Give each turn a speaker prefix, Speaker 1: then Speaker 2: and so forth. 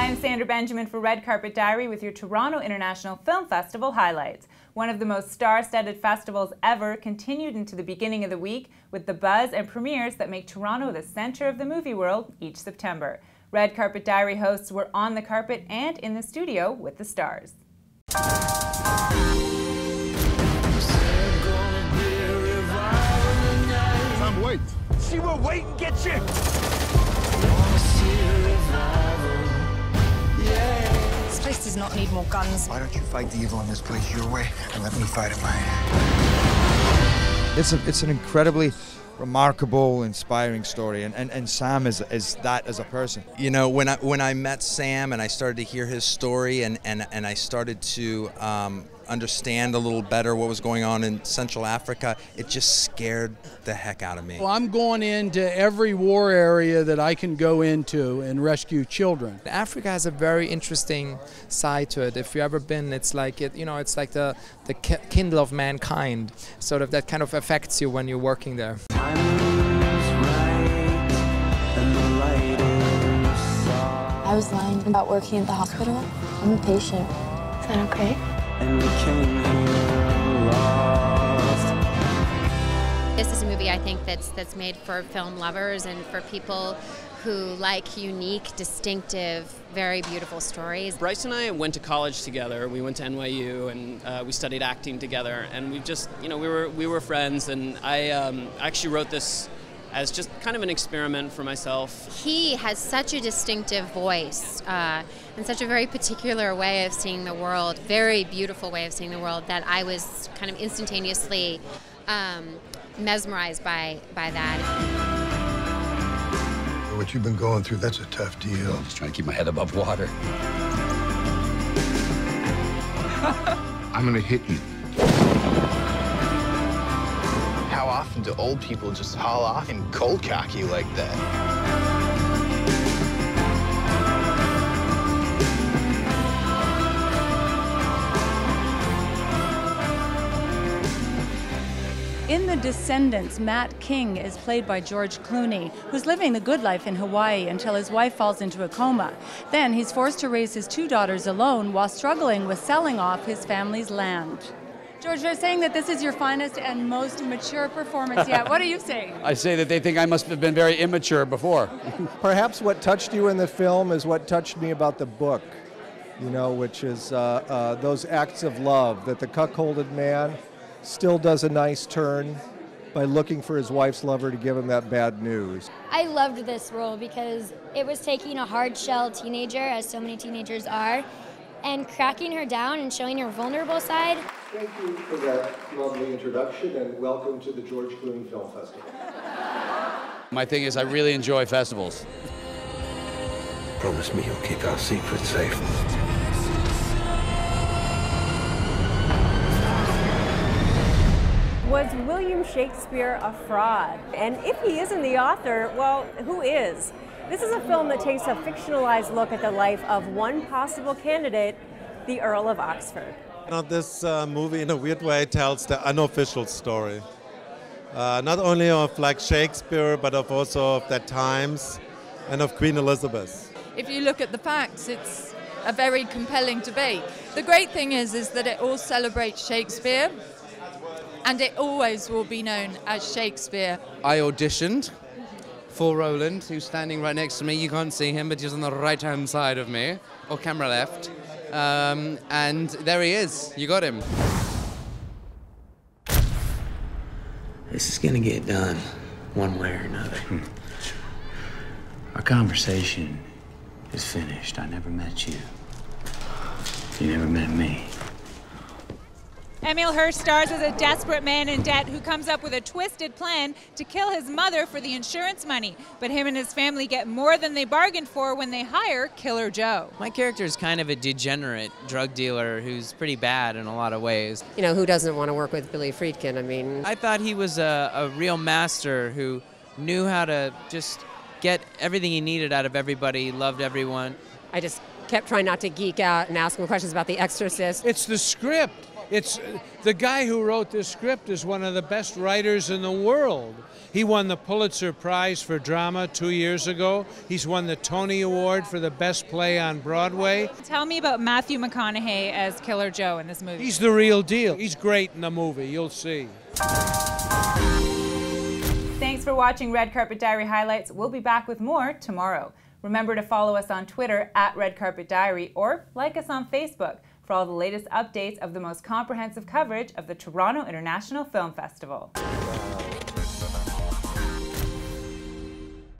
Speaker 1: I'm Sandra Benjamin for Red Carpet Diary with your Toronto International Film Festival highlights. One of the most star studded festivals ever continued into the beginning of the week with the buzz and premieres that make Toronto the center of the movie world each September. Red Carpet Diary hosts were on the carpet and in the studio with the stars.
Speaker 2: Tom, wait.
Speaker 3: She will wait and get you.
Speaker 4: Does not need more guns.
Speaker 2: Why don't you fight the evil in this place your way and let me fight it mine?
Speaker 5: It's, a, it's an incredibly remarkable, inspiring story, and, and, and Sam is, is that as a person.
Speaker 6: You know, when I when I met Sam and I started to hear his story and, and, and I started to um, understand a little better what was going on in Central Africa, it just scared the heck out of me.
Speaker 7: Well, I'm going into every war area that I can go into and rescue children.
Speaker 8: Africa has a very interesting side to it. If you've ever been, it's like it, you know, it's like the the kindle of mankind. Sort of that kind of affects you when you're working there.
Speaker 9: I was lying about working at the hospital. I'm a patient. Is that okay?
Speaker 10: This is a movie I think that's that's made for film lovers and for people who like unique, distinctive, very beautiful stories.
Speaker 11: Bryce and I went to college together. We went to NYU and uh, we studied acting together. And we just, you know, we were we were friends. And I um, actually wrote this as just kind of an experiment for myself.
Speaker 10: He has such a distinctive voice uh, and such a very particular way of seeing the world, very beautiful way of seeing the world that I was kind of instantaneously um, mesmerized by by that.
Speaker 2: What you've been going through, that's a tough deal.
Speaker 12: I'm Just trying to keep my head above water.
Speaker 2: I'm gonna hit you.
Speaker 13: How often do old people just haul off and cold cock like that?
Speaker 14: In The Descendants, Matt King is played by George Clooney, who's living the good life in Hawaii until his wife falls into a coma. Then he's forced to raise his two daughters alone while struggling with selling off his family's land. George, they're saying that this is your finest and most mature performance yet. What are you saying?
Speaker 15: I say that they think I must have been very immature before.
Speaker 16: Perhaps what touched you in the film is what touched me about the book, you know, which is uh, uh, those acts of love that the cuckolded man still does a nice turn by looking for his wife's lover to give him that bad news.
Speaker 17: I loved this role because it was taking a hard shell teenager, as so many teenagers are, and cracking her down and showing her vulnerable side.
Speaker 16: Thank you for that lovely introduction and welcome to the George Clooney Film Festival.
Speaker 15: My thing is, I really enjoy festivals.
Speaker 2: Promise me you'll keep our secret safe.
Speaker 18: Was William Shakespeare a fraud? And if he isn't the author, well, who is? This is a film that takes a fictionalized look at the life of one possible candidate, the Earl of Oxford.
Speaker 19: You know, this uh, movie, in a weird way, tells the unofficial story. Uh, not only of like Shakespeare, but of also of their times and of Queen Elizabeth.
Speaker 20: If you look at the facts, it's a very compelling debate. The great thing is, is that it all celebrates Shakespeare, and it always will be known as Shakespeare.
Speaker 8: I auditioned for Roland, who's standing right next to me. You can't see him, but he's on the right hand side of me, or camera left. Um, and there he is. You got him.
Speaker 21: This is gonna get done, one way or another. Our conversation is finished. I never met you. You never met me.
Speaker 22: Emile Hirsch stars as a desperate man in debt who comes up with a twisted plan to kill his mother for the insurance money. But him and his family get more than they bargained for when they hire Killer Joe.
Speaker 23: My character is kind of a degenerate drug dealer who's pretty bad in a lot of ways.
Speaker 24: You know, who doesn't want to work with Billy Friedkin? I mean,
Speaker 23: I thought he was a, a real master who knew how to just get everything he needed out of everybody, loved everyone.
Speaker 24: I just kept trying not to geek out and ask him questions about The Exorcist.
Speaker 7: It's the script.
Speaker 25: It's the guy who wrote this script is one of the best writers in the world. He won the Pulitzer Prize for drama 2 years ago. He's won the Tony Award for the best play on Broadway.
Speaker 22: Tell me about Matthew McConaughey as Killer Joe in this movie.
Speaker 25: He's the real deal. He's great in the movie. You'll see.
Speaker 22: Thanks for watching Red Carpet Diary highlights. We'll be back with more tomorrow. Remember to follow us on Twitter at Red Carpet Diary or like us on Facebook for all the latest updates of the most comprehensive coverage of the Toronto International Film Festival.